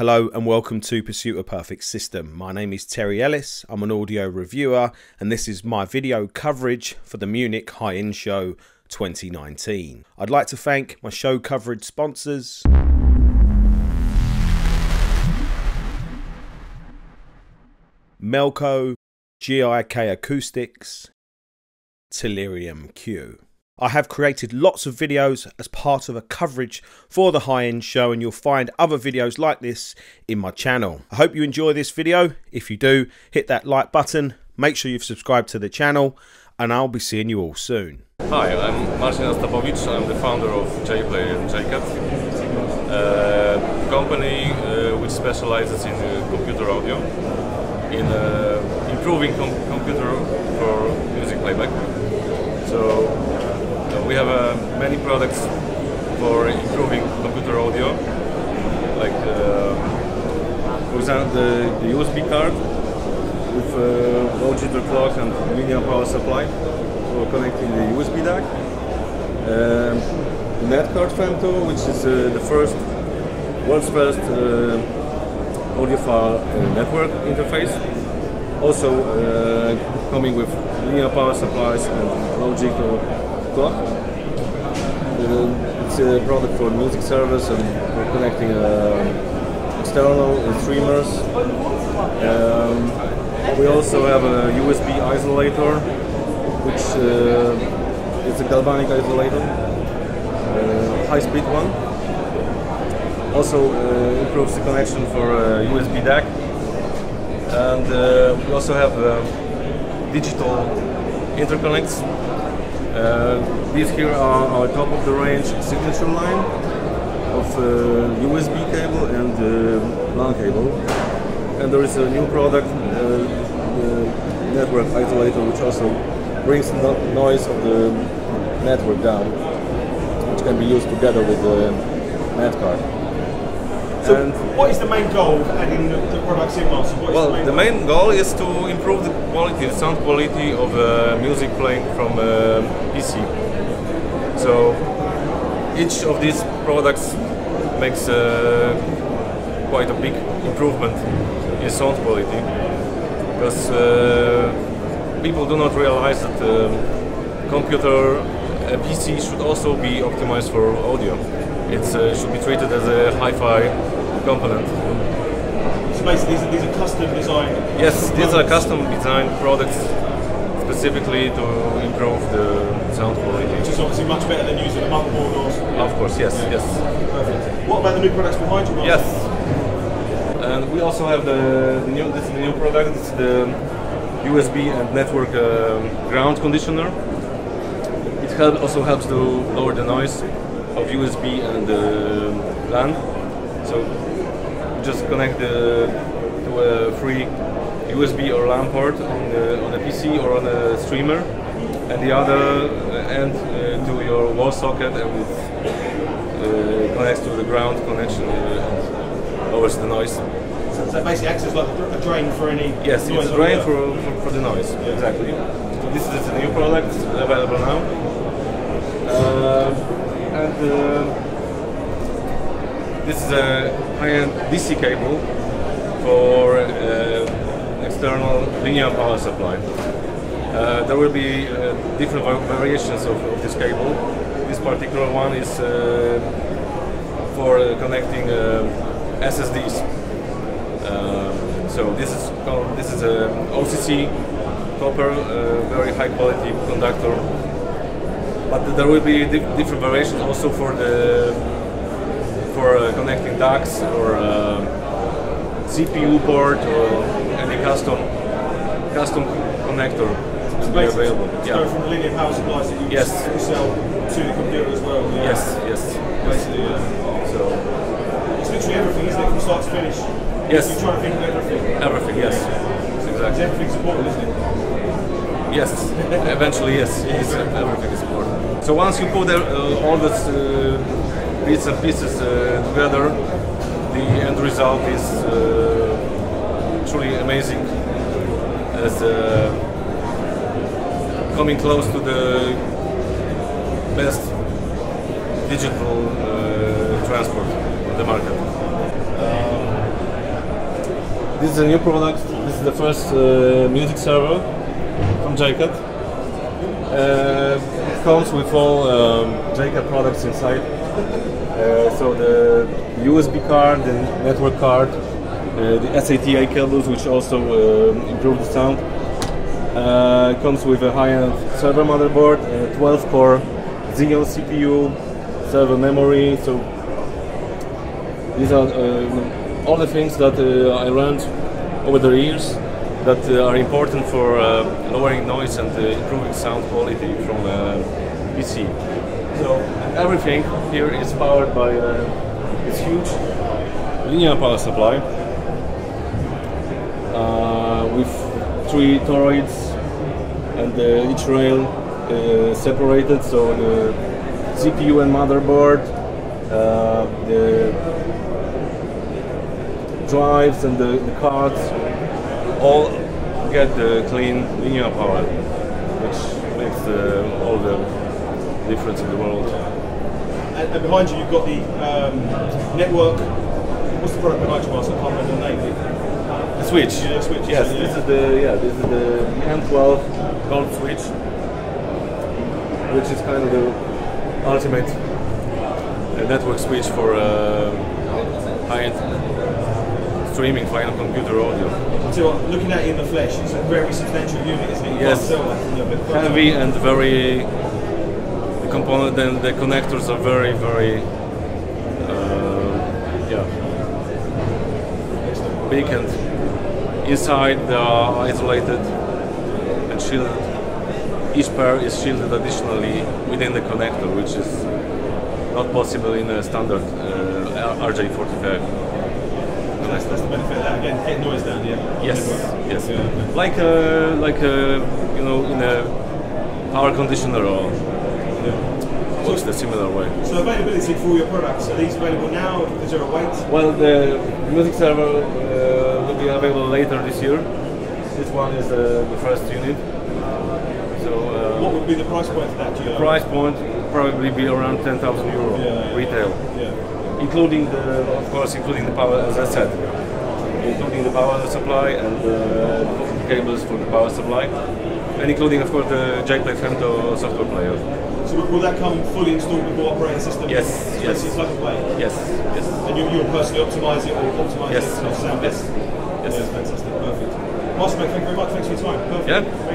Hello and welcome to Pursuit of Perfect System. My name is Terry Ellis. I'm an audio reviewer and this is my video coverage for the Munich High End Show 2019. I'd like to thank my show coverage sponsors. Melco, GIK Acoustics, Tellurium Q. I have created lots of videos as part of a coverage for the high end show and you'll find other videos like this in my channel. I hope you enjoy this video. If you do, hit that like button, make sure you've subscribed to the channel and I'll be seeing you all soon. Hi, I'm Marcin Ostapowicz. I'm the founder of JPLAY and JCAT, a company uh, which specializes in uh, computer audio, in uh, improving com computer for music playback. So we have uh, many products for improving computer audio, like uh, for example the, the, USB card with uh, low jitter clock and linear power supply for connecting the USB DAC. Um, the NetCard Femto, which is uh, the first, world's first uh, audiophile uh, network interface. Also uh, coming with linear power supplies and low jitter clock. It's a product for music service and for connecting uh, external streamers. Um, we also have a USB isolator, which uh, is a galvanic isolator, uh, high-speed one. Also uh, improves the connection for USB DAC. And uh, we also have digital interconnects uh, these here are our top of the range signature line of uh, USB cable and uh, LAN cable. And there is a new product, the network isolator, which also brings the no noise of the network down, which can be used together with the net card. So and what is the main goal of adding the, the products in, Marcin? Well, the main, the main goal is to improve the quality, the sound quality of uh, music playing from uh, PC. So each of these products makes uh, quite a big improvement in sound quality because uh, people do not realize that um, computer a PC should also be optimized for audio. It uh, should be treated as a hi-fi component. So basically, these are, these are custom designed. Yes, these are custom designed products specifically to improve the sound quality. Which is obviously much better than using a motherboard or. Of course, yes, yes. Perfect. What about the new products behind you? Yes. And we also have the, new. This is the new product. It's the USB and network um, ground conditioner. It help, also helps to lower the noise of USB and uh, LAN. So just connect the, to a free USB or LAN port on, the, on a PC or on a streamer, and the other end uh, to your wall socket and it uh, connects to the ground connection and lowers the noise. So, so basically acts as like a drain for any Yes, it's a drain for, for, for, the noise, yeah. exactly. This is a new product available now. Uh, and uh, this is a high-end DC cable for uh, external linear power supply. Uh, there will be uh, different variations of, of, this cable. This particular one is uh, for connecting uh, SSDs. Uh, so this is called, this is a OCC copper, very high quality conductor. But there will be different variations also for the for uh, connecting DACs or uh, CPU port or any custom custom connector to be available. yeah. go from linear power supplies that you yes. sell to the computer as well. Yeah. Yes, yes. Basically, yeah. So it's literally everything, isn't it, from start to finish? Yes. You're trying to think of everything. Everything, yes. Exactly. Everything's important, isn't it? Yes, eventually yes, yes, everything is important. So once you put uh, all this uh, bits and pieces uh, together, the end result is uh, truly amazing. As uh, coming close to the best digital transport on the market. Um, This is a new product. This is the first uh, music server from JCAT. Uh, it comes with all um, JCAT products inside. Uh, so the USB card, the network card, uh, the SATA cables, which also uh, improve the sound. Uh, comes with a high-end server motherboard, a 12-core Xeon CPU, server memory. So these are uh, all the things that uh, I learned over the years that uh, are important for uh, lowering noise and uh, improving sound quality from uh, PC. So everything here is powered by this huge linear power supply with three toroids and each rail separated. So the CPU and motherboard, uh, the drives and the, the cards all get the clean linear power, which makes the, all the difference in the world. And, and behind you, you've got the um, network. What's the product behind you? I can't remember the name. The switch. Yeah, switch, Yes, yeah. this is the yeah this is the M12 gold switch, which is kind of the ultimate uh, network switch for uh, high-end streaming final computer audio. So, looking at it in the flesh, it's a very substantial unit, isn't it? Yes. can't tell that from the bit. Heavy and very the component and the connectors are very very uh, yeah big and inside they are isolated and shielded. Each pair is shielded additionally within the connector, which is not possible in a standard uh, RJ45. That's, that's the benefit of that. Again, get noise down, yeah? Yes, yes. Yeah. Like a like a you know in a power conditioner or Yeah. works the similar way. So availability for your products, are these available now? Is there a wait? Well, the music server uh, will be available later this year. This one is uh, the first unit. So uh, What would be the price point for that? Know? price point probably be around 10,000 euro Yeah. retail, Yeah. Including the of course including the power as I said, including the power supply and uh, the cables for the power supply, and including of course the JPLAY Femto software player. So will- that come fully installed with the operating system? Yes, yes. basically plug and play. Yes, yes. And you, you'll personally optimise it or optimise Yes, it to sound yes, yes. Yeah, fantastic, perfect. Marcin, thank you very much. Thanks for your time. Perfect. Yeah.